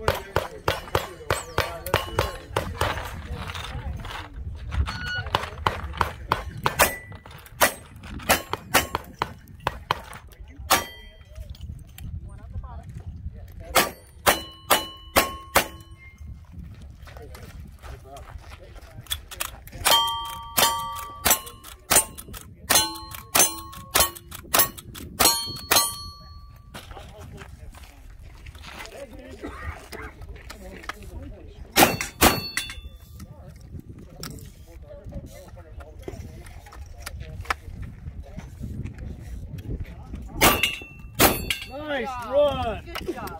Good job. Nice run. Good job. Good job. Woo!